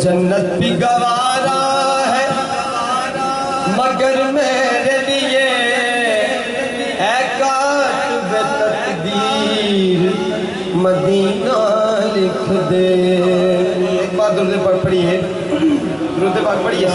جنت بھی گوارا ہے۔ مگر میرے لیے اے کاتب تقدیر۔ مدینہ لکھ دے۔ بات درود پڑھ پڑی ہے درود پاک پڑھی ہے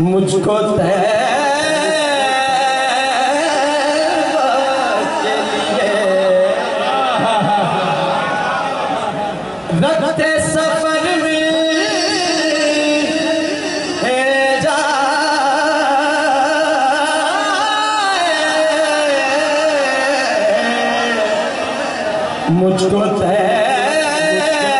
مجھ کو رکھتے سفر میں جا۔ مجھ کو تیر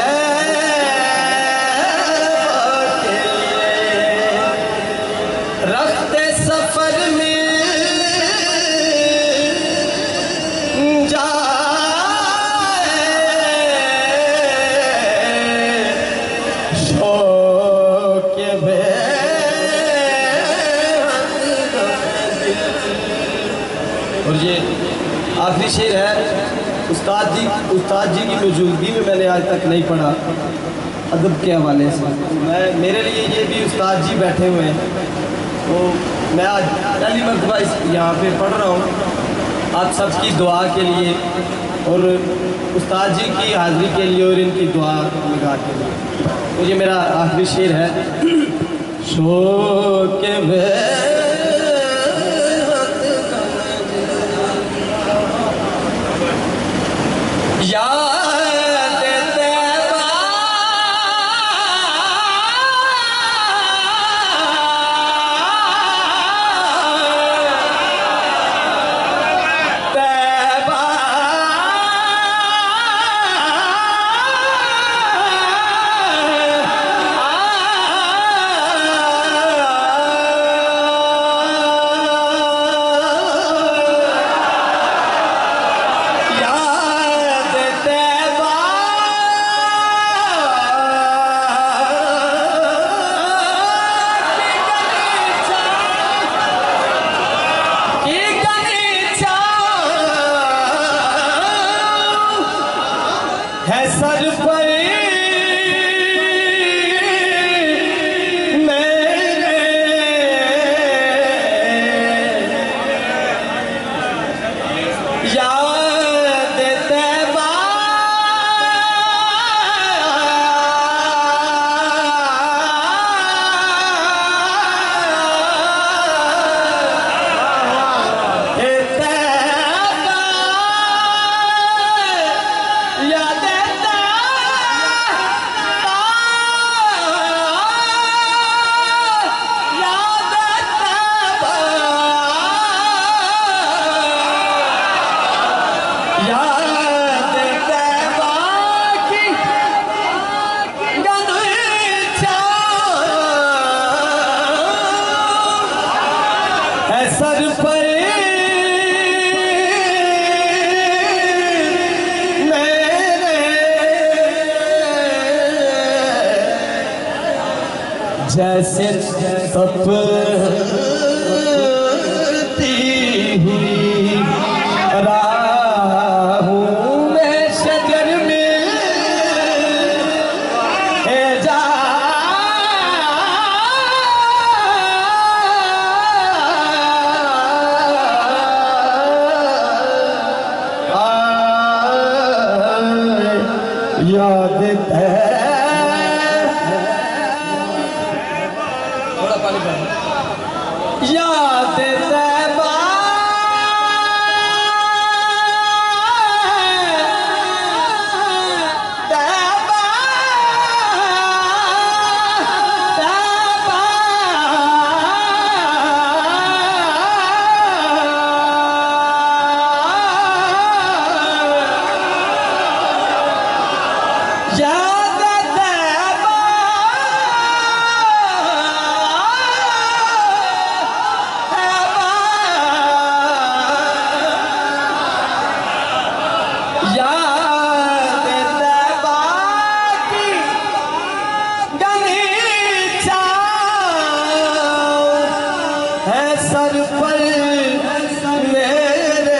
آخری شعر ہے، استاد جی استاد جی کی موجودگی میں میں نے آج تک نہیں پڑھا۔ ادب کے حوالے سے۔ میں، میرے لیے یہ بھی استاد جی بیٹھے ہوئے ہیں۔ تو میں آج پہلی مرتبہ اس یہاں پہ پڑھ رہا ہوں۔ آپ سب کی دعا کے لیے اور استاد جی کی حاضری کے لیے اور ان کی دعا لگا کے لیے۔ تو یہ میرا آخری شعر ہے۔ شوق میرے جیسے تپتی ہوئی راہوں میں شجر میں اے جا سر پر میرے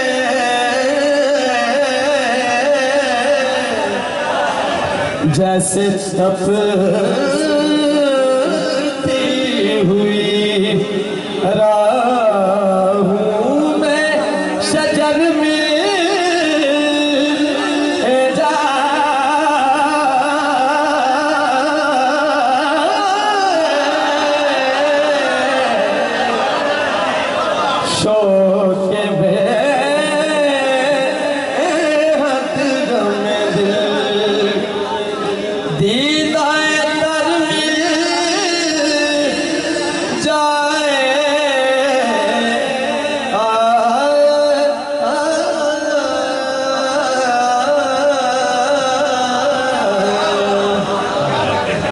جیسے تپتی